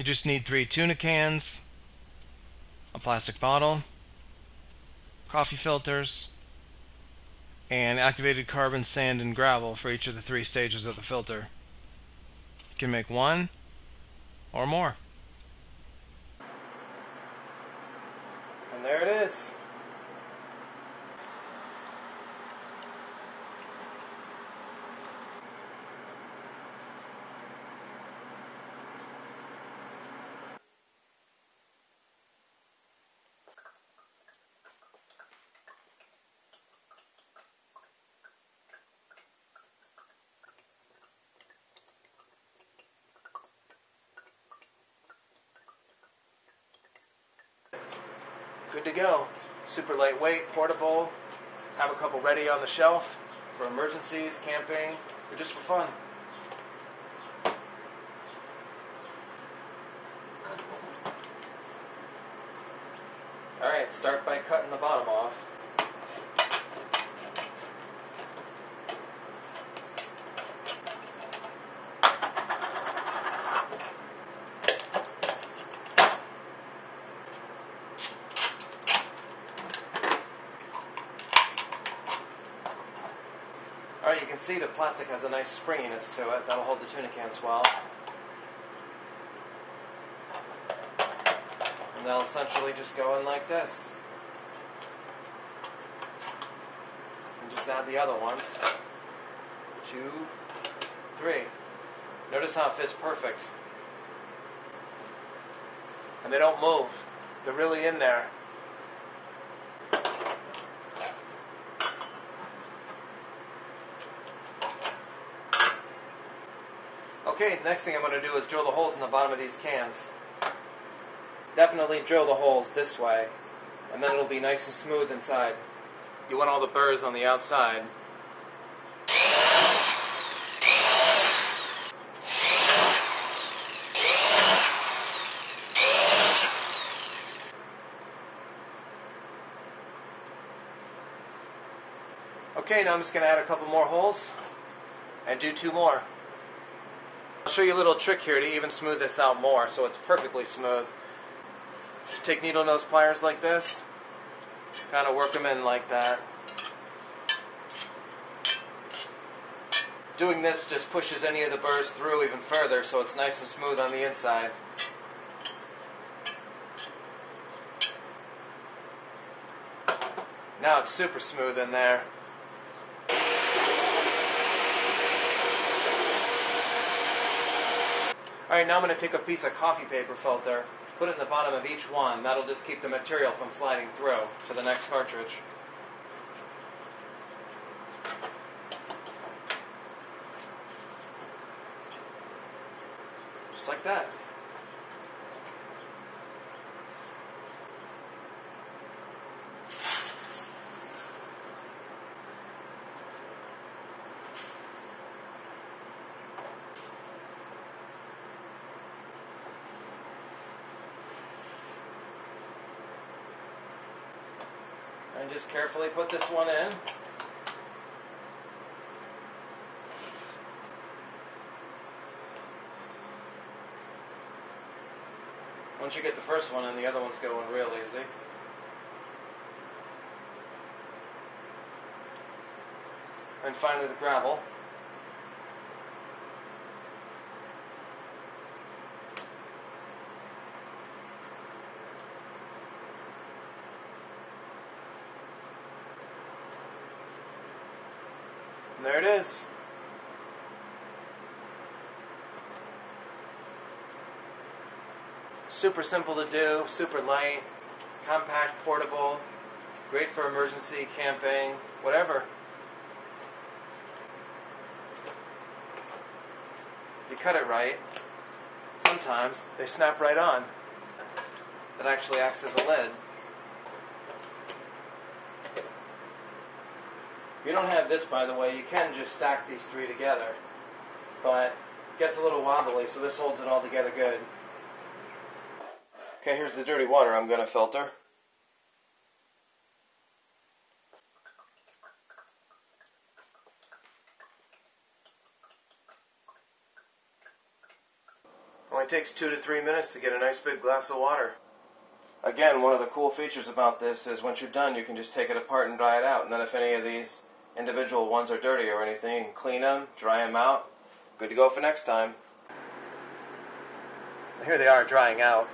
You just need three tuna cans, a plastic bottle, coffee filters, and activated carbon, sand, and gravel for each of the three stages of the filter. You can make one or more. And there it is. Good to go. Super lightweight, portable. Have a couple ready on the shelf for emergencies, camping, or just for fun. Alright, start by cutting the bottom off. See the plastic has a nice springiness to it. That'll hold the tuna cans well. And they'll essentially just go in like this. And just add the other ones. Two, three. Notice how it fits perfect. And they don't move. They're really in there. Okay, next thing I'm going to do is drill the holes in the bottom of these cans. Definitely drill the holes this way, and then it'll be nice and smooth inside. You want all the burrs on the outside. Okay, now I'm just going to add a couple more holes and do two more. I'll show you a little trick here to even smooth this out more so it's perfectly smooth. Just take needle nose pliers like this, kind of work them in like that. Doing this just pushes any of the burrs through even further so it's nice and smooth on the inside. Now it's super smooth in there. Alright, now I'm going to take a piece of coffee paper filter, put it in the bottom of each one. That'll just keep the material from sliding through to the next cartridge. Just like that. Just carefully put this one in. Once you get the first one in, the other one's going real easy. And finally the gravel. And there it is. Super simple to do, super light, compact, portable, great for emergency, camping, whatever. If you cut it right, sometimes they snap right on. That actually acts as a lid. If you don't have this, by the way, you can just stack these three together. But it gets a little wobbly, so this holds it all together good. Okay, here's the dirty water I'm going to filter. Only takes two to three minutes to get a nice big glass of water. Again, one of the cool features about this is once you're done, you can just take it apart and dry it out. And then if any of these individual ones are dirty or anything, clean them, dry them out. Good to go for next time. Here they are drying out.